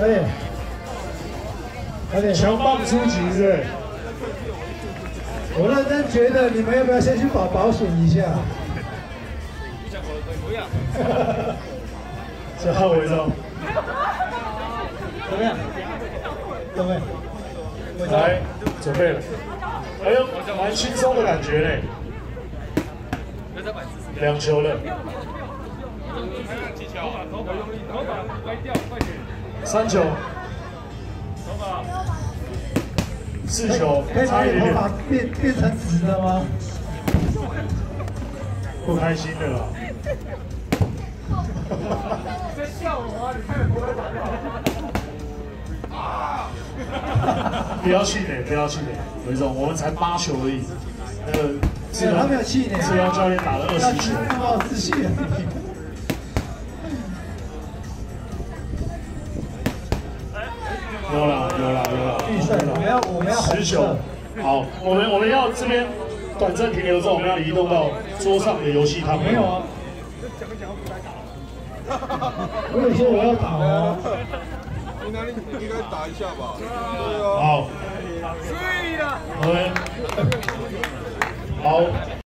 哎，快点，强棒出击是。我认真觉得你们要不要先去保保险一下？是浩伟中，怎么样？各位，来准备了，哎呦，蛮轻松的感觉嘞，两球了，三球，四球，可以把你头发，变变成直的吗？不开心的啦。不要气馁，不要气馁，韦总，我们才八球而已。那个志对，他阳没有气馁，志阳教练打了二要十球，要有自信。有了，有了，有了，预算我们要我们要红十球色。好，我们我们要这边短暂停留之后，我们要移动到桌上的游戏摊。没有啊。我有说我要打哦。应该应该打一下吧？对啊。好，对呀。我们好。